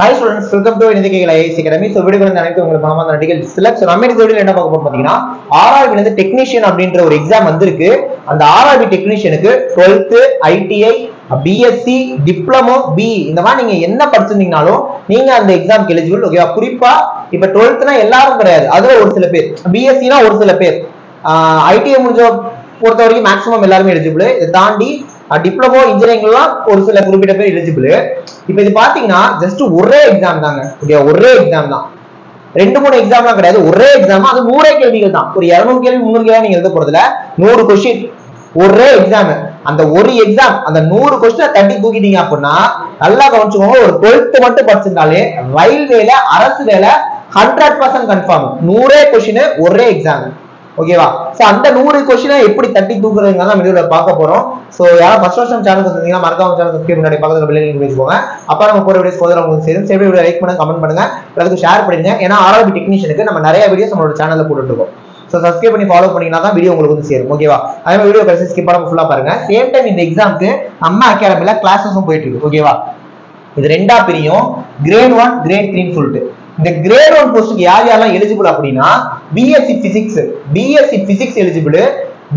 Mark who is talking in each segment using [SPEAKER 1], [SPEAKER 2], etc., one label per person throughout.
[SPEAKER 1] High students welcome to இந்திய IC academy so video வந்து அனைத்து உங்களுக்கு மனமான நடிகள் சிலக்ஸ் நம்ம இந்த வீடியோ என்ன பார்க்க போறோம் பார்த்தீங்கன்னா ஆர்ஆர்பி வந்து டெக்னீஷியன் அப்படின்ற ஒரு எக்ஸாம் வந்திருக்கு. அந்த RRB டெக்னீஷியனுக்கு twelfth ITI BSc diploma B இந்த மாதிரி நீங்க என்ன படிச்சிருந்தீங்கனாலும் நீங்க அந்த எக்ஸாம்க்கு எலிஜிபிள் ஓகேவா குறிப்பா இப்ப டுவெல்த்னா எல்லாரும் கிடையாது. அதுல ஒரு சில பேர் பிஎஸ்சினா ஒரு சில பேர். ஐடிஐ முடிஞ்ச பொறுத்த வரைக்கும் மேக்ஸிமம் எல்லாருமே எலிஜிபிள் இதை தாண்டி டிப்ளமோ இன்ஜினியரிங்லாம் ஒரு சில குறிப்பிட்ட பேர் எலிஜிபிள் இப்போ இது பாத்தீங்கன்னா ஜஸ்ட் ஒரே எக்ஸாம் தாங்க. ஓகே ஒரே எக்ஸாம் தான். ரெண்டு மூணு எக்ஸாம்லாம் கிடையாது. ஒரே எக்ஸாம் அது நூறே கேள்விகள் தான். ஒரு இரநூறு கேள்வி முந்நூறு கேள்வி நீங்க எழுத போறதுல நூறு கொஸ்டின் ஒரே எக்ஸாம் அந்த ஒரு எக்ஸாம் அந்த நூறு கொஸ்டினை தட்டி தூக்கிட்டீங்க அப்படின்னா நல்லா கவனிச்சுக்கோங்க. ஒரு டுவெல்த் மட்டும் படிச்சிருந்தாலே ரயில்வேல அரசு வேலை ஹண்ட்ரட் பர்சன்ட் கன்ஃபார்ம் நூறே கொஸ்டின் ஒரே எக்ஸாம் ஓகேவா சோ அந்த நூறு கொஸ்டினை எப்படி தட்டி தூக்குறதுங்க தான் வீடியோல பார்க்க போறோம். சோ யாரும் ஃபர்ஸ்ட் வருஷம் சேனல் வந்தீங்கன்னா மறக்காம சேனல் சப்ஸ்கிரைப் பண்ணி பக்கத்துல பெல் ஐக்கன் பேசுவாங்க அப்போ நம்ம போற வீடியோஸ் போதும் உங்களுக்கு சேரும் சரி வீடியோ லைக் பண்ணுங்க கமெண்ட் பண்ணுங்க. அதுக்கு ஷேர் பண்ணுங்க ஏன்னா ஆரோபி டெக்னீஷியனுக்கு நம்ம நிறைய வீடியோஸ் நம்மளோட சேனல்ல போட்டுட்டு இருக்கோம். ஸோ சப்ஸ்கிரைப் பண்ணி ஃபாலோ பண்ணீங்கன்னா தான் வீடியோ உங்களுக்கு வந்து சேரும். ஓகேவா அதே மாதிரி வீடியோ கடைசி ஸ்கிப் பண்ணாம ஃபுல்லா பாருங்க. சேம் டைம் இந்த எக்ஸாம்க்கு நம்ம அகாடமில கிளாஸஸும் போயிட்டு இருக்கு. ஓகேவா இது ரெண்டா பிரியும். கிரேட் ஒன் கிரேட் த்ரீன்னு சொல்லிட்டு. இந்த கிரேட் ஒன் போஸ்ட்டுக்கு யார் யாரெல்லாம் எலிஜிபிள் அப்படின்னா BSc physics BSc physics eligible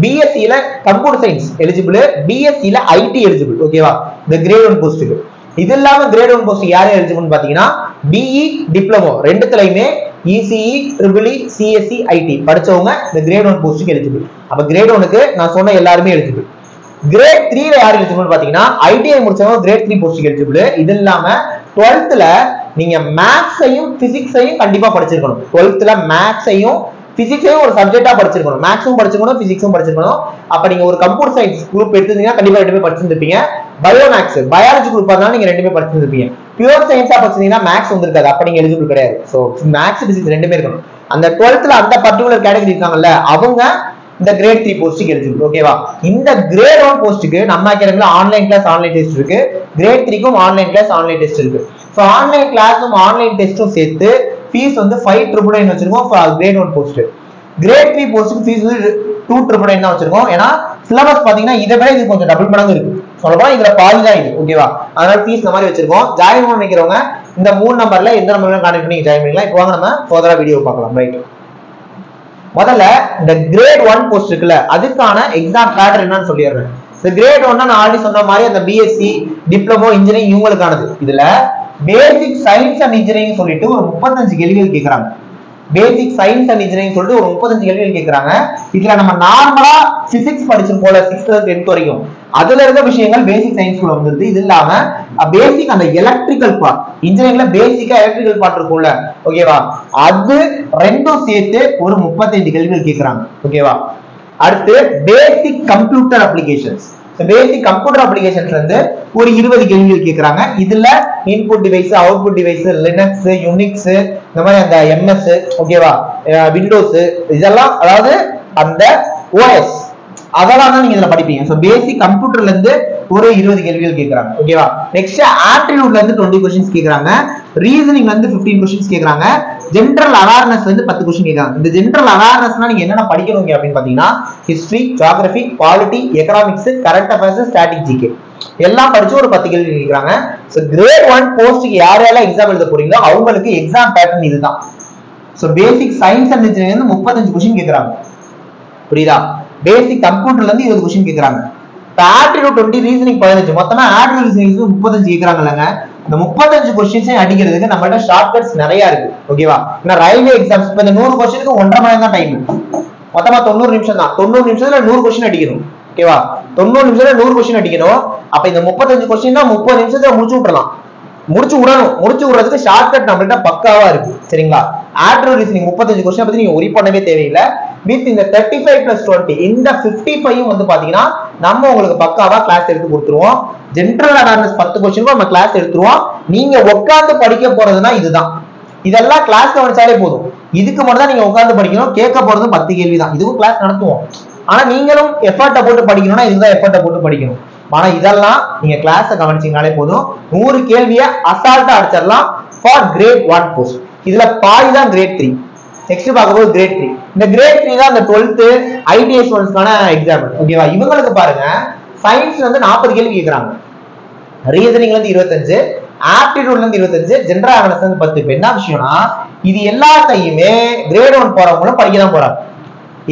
[SPEAKER 1] பிஎஸ்சியில computer science eligible பிஎஸ்சியில ஐடி எலிஜிபிள் ஓகேவா இந்த கிரேட் ஒன் போஸ்ட்டுக்கு இது இல்லாம கிரேட் ஒன் போஸ்ட் யார் எலிஜிபிள் பாத்தீங்கன்னா பிஇ டிப்ளமோ ரெண்டுத்துலயுமே இசிஇ ட்ரிபிள் சிஎஸ்சி ஐடி படிச்சவங்க இந்த கிரேட் ஒன் போஸ்ட்டுக்கு எலிஜிபிள் அப்ப கிரேட் ஒனுக்கு நான் சொன்ன எல்லாருமே எலிஜிபிள் கிரேட் த்ரீல யார் எலிஜிபிள் பாத்தீங்கன்னா ஐடிஐ முடிச்சவங்க கிரேட் த்ரீ போஸ்ட்டுக்கு எலிஜிபிள் இது இல்லாம டுவெல்த்ல நீங்க மேக்ஸையும் பிசிக்ஸையும் கண்டிப்பா படிச்சிருக்கணும். டுவெல்த்ல மேக்ஸையும் பிசிக்ஸையும் ஒரு சப்ஜெக்டா படிச்சிருக்கணும். மேக்ஸும் படிச்சிருக்கணும் பிசிக்ஸும் படிச்சிருக்கணும். அப்ப நீங்க ஒரு கம்ப்யூட்டர் சயின்ஸ் குரூப் எடுத்திருந்தீங்கன்னா கண்டிப்பா பேர் படிச்சிருந்திருப்பீங்க. பயோ மேக்ஸ் பயாலஜி குரூப் இருந்தாலும் நீங்க ரெண்டுமே படிச்சிருப்பீங்க பியூர் சயின்ஸா படிச்சிருந்தீங்கன்னா மேக்ஸ் வந்திருக்காது. அப்ப நீங்க எலிஜிபிள் கிடையாது. ஸோ மேக்ஸ் பிசிக்ஸ் ரெண்டுமே இருக்கணும். அந்த டுவெல்த்ல அந்த பர்டிகுலர் கேட்டகரி இருக்காங்கல்ல அவங்க இந்த கிரேட் த்ரீ போஸ்ட்டுக்கு எலிஜிபிள் ஓகேவா இந்த கிரேட் ஒன் போஸ்ட்டுக்கு நம்ம அகாடமியில் ஆன்லைன் கிளாஸ் ஆன்லைன் டெஸ்ட் இருக்கு. கிரேட் த்ரீக்கும் ஆன்லைன் கிளாஸ் ஆன்லைன் டெஸ்ட் இருக்கு. ஸோ ஆன்லைன் கிளாஸும் ஆன்லைன் டெஸ்ட்டும் சேர்த்து ஃபீஸ் வந்து ஃபைவ் ட்ரிபிள் நைன் வச்சிருக்கோம். Grade one post grade three போஸ்ட்டுக்கு ஃபீஸ் வந்து டூ ட்ரிபிள் நைன் தான் வச்சிருக்கோம். ஏன்னா சிலபஸ் பார்த்தீங்கன்னா இதை விட இது கொஞ்சம் டபுள் மடங்கு இருக்கு. சொல்லப்போனா இதுல பாதி தான் இது ஓகேவா அதனால ஃபீஸ் இந்த மாதிரி வச்சிருக்கோம். ஜாயின் பண்ண வைக்கிறவங்க இந்த மூணு நம்பர்ல எந்த நம்பர் கான்டெக்ட் பண்ணி ஜாயின் பண்ணிக்கலாம். இப்போ வாங்க நம்ம ஃபர்தரா வீடியோ பார்க்கலாம். ரைட் முதல்ல இந்த கிரேட் ஒன் போஸ்ட் இருக்குல்ல அதுக்கான எக்ஸாம் பேட்டர் என்னன்னு சொல்லிடுறேன். இந்த கிரேட் ஒன்னா நான் ஆல்ரெடி சொன்ன மாதிரி அந்த பிஎஸ்சி டிப்ளமோ இன்ஜினியரிங் இவங்களுக்கானது. இதுல பேசிக் சயின்ஸ் அண்ட் இன்ஜினியரிங் சொல்லிட்டு ஒரு முப்பத்தஞ்சு கேள்விகள் கேட்கறாங்க பேசிக் சயின்ஸ் அண்ட் இன்ஜினியரிங் சொல்லிட்டு ஒரு முப்பத்தஞ்சு கேள்விகள் கேட்கறாங்க இதுல நம்ம நார்மலா பிசிக்ஸ் படிச்சிருக்கோம்ல சிக்ஸ்த் டென்த் வரைக்கும். அதுல இருக்க விஷயங்கள் பேசிக் சயின்ஸ் குள்ள வந்துருது. இது இல்லாம பேசிக் அந்த எலக்ட்ரிக்கல் பார்ட் இன்ஜினியரிங்ல பேசிக்கா எலக்ட்ரிக்கல் பார்ட் இருக்கும்ல. ஓகேவா அது ரெண்டும் சேர்த்து ஒரு முப்பத்தஞ்சு கேள்விகள் கேட்கறாங்க ஓகேவா அடுத்து basic computer applications basic computer அப்ளிகேஷன்ல இருந்து ஒரு இருபது கேள்விகள் கேட்கறாங்க இதுல input device output device Linux Unix இந்த மாதிரி அந்த எம்எஸ் ஓகேவா விண்டோஸ் இதெல்லாம் அதாவது அந்த ஓஎஸ் அதெல்லாம் தான் நீங்க இதுல படிப்பீங்க. சோ பேசிக் கம்ப்யூட்டர்ல இருந்து ஒரு இருபது கேள்விகள் கேட்கறாங்க ஓகேவா நெக்ஸ்ட் ஆப்டிடியூட்ல இருந்து டுவெண்ட்டி கொஸ்டின்ஸ் கேட்கறாங்க ரீசனிங்ல இருந்து ஃபிஃப்டீன் கொஸ்டின்ஸ் கேட்குறாங்க ஜென்ரல் அவேர்னஸ் வந்து பத்து கொஸ்டின் கேட்குறாங்க இந்த ஜென்ரல் அவேர்னஸ்னா நீங்க என்னென்ன படிக்கணுங்க அப்படின்னு பாத்தீங்கன்னா history geography polity economics current affairs ஸ்ட்ராட்டஜிக்கு GK எல்லாம் படிச்சு ஒரு பத்து கேள்வி கேட்குறாங்க ஸோ கிரேட் ஒன் போஸ்ட்டுக்கு யார் யாரெல்லாம் எக்ஸாம் எழுத போறீங்களோ அவங்களுக்கு எக்ஸாம் பேட்டர்ன் இதுதான். So basic science and engineering வந்து முப்பத்தஞ்சு கொஸ்டின் கேட்குறாங்க புரியுதா? பேசிக் கம்ப்யூட்டர்ல இருந்து இருபது கொஸ்டின் கேட்குறாங்க இப்போ ஆப்டிடியூட் டுவெண்ட்டி ரீசனிங் பதினஞ்சு. மொத்தமா ஆப்டிடியூட் ரீசனிங் முப்பத்தஞ்சு கேட்கறாங்கல்லங்க இந்த முப்பத்தஞ்சு கொஸ்டின்ஸையும் அடிக்கிறதுக்கு நம்மள்ட்ட ஷார்ட் கட்ஸ் நிறைய இருக்கு. ஓகேவா ஏன்னா ரயில்வே எக்ஸாம்ஸ் இப்போ இந்த நூறு கொஸ்டினுக்கு ஒன்றரை மணி தான் டைம் மொத்தமா தொண்ணூறு நிமிஷம் தான் தொண்ணூறு நிமிஷத்துல நூறு கொஸ்டின் அடிக்கணும். ஓகேவா தொண்ணூறு நிமிஷத்துல நூறு கொஸ்டின் அடிக்கணும். அப்ப இந்த முப்பத்தஞ்சு கொஸ்டின் தான் முப்பது நிமிஷத்துல முடிச்சு விட்டுறலாம். முடிச்சு விடணும். முடிச்சு விடுறதுக்கு ஷார்ட்கட் நம்மள்ட்ட பக்காவா இருக்கு. சரிங்களா? ஆட்ரோ ரீசனிங் முப்பத்தஞ்சு கொஸ்டின் பத்தி நீங்க ஒரி பண்ணவே தேவையில்லை. வித் இந்த தேர்ட்டி ஃபைவ் பிளஸ் டுவெண்ட்டி இந்த பிப்டி ஃபைவ் வந்து பாத்தீங்கன்னா நம்ம உங்களுக்கு பக்காவா கிளாஸ் எடுத்து கொடுத்துருவோம். ஜென்ரல் அவேர்னஸ் பத்து கொஸ்டினுக்கும் நம்ம கிளாஸ் எடுத்துருவோம். நீங்க உட்காந்து படிக்க போறதுன்னா இதுதான். இதெல்லாம் கிளாஸ் கவனிச்சாலே போதும். இதுக்கு மட்டும் தான் நீங்க உட்காந்து படிக்கணும். கேட்க போறதும் பத்து கேள்வி தான் இதுவும் கிளாஸ் நடத்துவோம். ஆனா நீங்களும் எஃபர்ட்டை போட்டு படிக்கணும்னா இதுதான் எஃபர்ட்டை போட்டு படிக்கணும். ஆனா இதெல்லாம் நீங்க கிளாஸை கவனிச்சீங்கனாலே போதும். நூறு கேள்வியை அசால்ட்டா அடிச்சிடலாம் ஃபார் கிரேட் ஒன் போஸ்ட் இதுல பாதி தான் கிரேட் த்ரீ நெக்ஸ்ட் பார்க்கும்போது கிரேட் த்ரீ இந்த கிரேட் த்ரீ தான் இந்த டுவெல்த்து ஐடிஎஸ் ஒன்ஸ்க்கான எக்ஸாம்பிள் ஓகேவா இவங்களுக்கு பாருங்க. சயின்ஸ்ல வந்து நாற்பது கேள்வி கேட்கறாங்க ரீசனிங்ல இருந்து இருபத்தஞ்சு ஆப்டிடியூட்ல இருந்து இருபத்தஞ்சு ஜென்ரல் அவேர்னஸ் பத்து. என்ன விஷயம்னா இது எல்லாத்தையுமே கிரேட் ஒன் போறவங்களும் படிக்க தான் போறாங்க.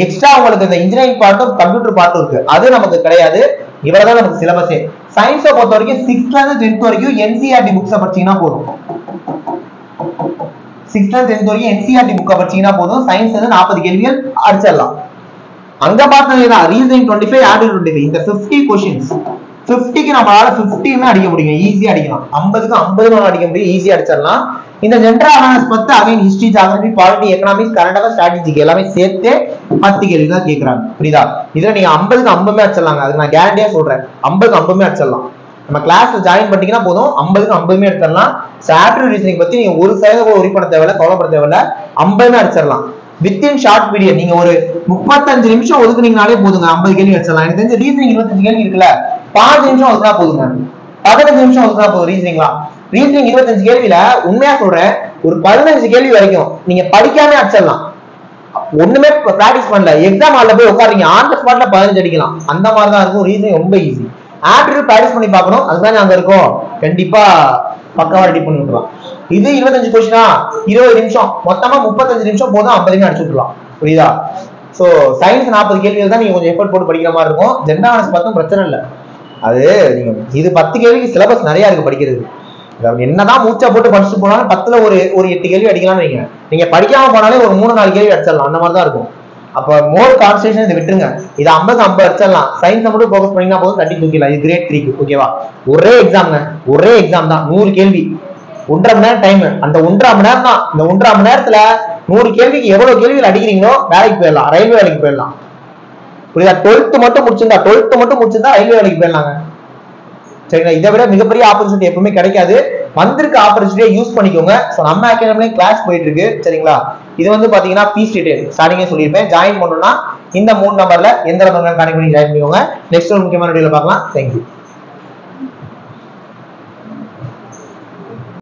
[SPEAKER 1] எக்ஸ்ட்ரா உங்களுக்கு இந்த இன்ஜினியரிங் பார்ட்டும் கம்ப்யூட்டர் பார்ட்டும் இருக்கு. அது நமக்கு கிடையாது. இவ்வளவுதான் நமக்கு சிலபஸே சயின்ஸை பொறுத்த வரைக்கும் சிக்ஸ்த்ல இருந்து டென்த் வரைக்கும் என்சிஆர்டி புக்ஸை படிச்சீங்கன்னா போதும். சிக்ஸ்த்ல டென்த் வரைக்கும் என்சிஆர்டி புக்கை படிச்சீங்கன்னா போதும். சயின்ஸ் வந்து நாற்பது கேள்விகள் அடிச்சிடலாம். அங்க பாத்தீங்கன்னா ரீசனிங் டுவெண்ட்டி ஃபைவ் ஆடு டுவெண்ட்டி ஃபைவ் இந்த ஃபிஃப்டி கொஸ்டின்ஸ் ஃபிஃப்டிக்கு நம்மளால ஃபிஃப்டியுமே அடிக்க முடியும் ஈஸியா அடிக்கலாம். ஐம்பதுக்கு ஐம்பது நம்ம அடிக்க முடியும். ஈஸியா அடிச்சிடலாம். இந்த ஜென்ரல் அவேர்னஸ் பத்து again history geography polity economics current affair ஸ்ட்ராட்டஜிக்கு எல்லாமே சேர்த்து பத்து கேள்வி தான் கேட்கறாங்க புரியுதா? இதுல நீங்க ஐம்பதுக்கு ஐம்பதுமே அடிச்சிடலாங்க. அதுக்கு நான் கேரண்டியா சொல்றேன். ஐம்பதுக்கு ஐம்பதுமே அடிச்சிடலாம். நம்ம கிளாஸ்ல ஜாயின் பண்ணிட்டீங்கன்னா போதும். ஐம்பதுக்கு ஐம்பதுமே எடுத்துடலாம் சாப்டர் ரீசனிங் பத்தி நீங்க ஒரு சதவீதம் கூட உரி பண்ண தேவையில்ல கவலைப்பட தேவையில்ல. ஐம்பதுமே அடிச்சிடலாம். வித்தின் ஷார்ட் பீரியட் நீங்க ஒரு முப்பத்தஞ்சு நிமிஷம் ஒதுக்குனீங்கனாலே போதுங்க. ஐம்பது கேள்வி வச்சிடலாம். எனக்கு தெரிஞ்ச ரீசனிங் இருபத்தஞ்சு கேள்வி இருக்குல்ல. பாஞ்சு நிமிஷம் ஒதுக்குனா போதுங்க. பதினஞ்சு நிமிஷம் ஒதுக்குனா போதும் ரீசனிங்லாம் ரீசனிங் இருபத்தஞ்சு கேள்வியில உண்மையா சொல்றேன். ஒரு பதினஞ்சு கேள்வி வரைக்கும் நீங்க படிக்காம அடிச்சிடலாம். ஒண்ணுமே பிராக்டிஸ் பண்ணல. எக்ஸாம் ஹால்ல போய் உட்காருங்க ஆன் த ஸ்பாட்ல பதினஞ்சு அடிக்கலாம். அந்த மாதிரி தான் இருக்கும். ரீசனிங் ரொம்ப ஈஸி ஆப்டிடியூட் ப்ராக்டிஸ் பண்ணி பார்க்கணும். அதுதான் அங்க இருக்கும். கண்டிப்பா பக்காவா ரெடி பண்ணி விட்டுலாம் இது இருபத்தஞ்சு கொஸ்டினா இருபது நிமிஷம். மொத்தமா முப்பத்தஞ்சு நிமிஷம் போதும் ஐம்பதுமே அடிச்சு விட்டுலாம் புரியுதா? சோ சயின்ஸ் நாற்பது கேள்விகள் தான் நீங்க கொஞ்சம் எஃபர்ட் போட்டு படிக்கிற மாதிரி இருக்கும். ஜென்ரல் அவேர்னஸ் பார்த்தும் பிரச்சனை இல்லை. அது நீங்க இது பத்து கேள்விக்கு சிலபஸ் நிறைய இருக்கு படிக்கிறது என்னதான் மூச்சா போட்டு படிச்சுட்டு போனாலும் பத்துல ஒரு ஒரு எட்டு கேள்வி அடிக்கலாம்னு வைங்க. நீங்க படிக்காம போனாலே ஒரு மூணு நாலு கேள்வி அடிச்சிடலாம். அந்த மாதிரி தான் இருக்கும். அப்ப மோர் கான்சன்ட்ரேஷன் இதை விட்டுருங்க. இது ஐம்பது ஐம்பது அடிச்சிடலாம். சயின்ஸ் மட்டும் ஃபோக்கஸ் பண்ணீங்கன்னா போதும் தட்டி தூக்கிடலாம். இது கிரேட் த்ரீக்கு ஓகேவா ஒரே எக்ஸாம்ங்க ஒரே எக்ஸாம் தான். நூறு கேள்வி. ஒன்றரை மணி நேரம் டைம் அந்த ஒன்றரை மணி நேரம் தான். இந்த ஒன்றரை மணி நேரத்துல நூறு கேள்விக்கு எவ்வளவு கேள்விகள் அடிக்கிறீங்களோ வேலைக்கு போயிடலாம். ரயில்வே வேலைக்கு போயிடலாம். புரியுதா? டுவெல்த் மட்டும் முடிச்சிருந்தா டுவெல்த் மட்டும் முடிச்சிருந்தா ரயில்வே வேலைக்கு போயிடலாங்க. சரிங்களா? இதை விட மிகப்பெரிய ஆப்பர்ச்சுனிட்டி எப்பவுமே கிடைக்காது. வந்திருக்க ஆப்பர்ச்சுனிட்டியை யூஸ் பண்ணிக்கோங்க. ஸோ நம்ம அகாடமிலே கிளாஸ் போயிட்டு இருக்கு. சரிங்களா? இது வந்து பாத்தீங்கன்னா பீஸ் டீடைல் ஸ்டார்டிங்கே சொல்லியிருப்பேன். ஜாயின் பண்ணணும்னா இந்த மூணு நம்பர்ல எந்த நம்பர் கனெக்ட் பண்ணி ஜாயின் பண்ணிக்கோங்க. நெக்ஸ்ட் ஒரு முக்கியமான வீடியோல பார்க்கலாம். தேங்க்யூ